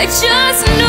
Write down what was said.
I just know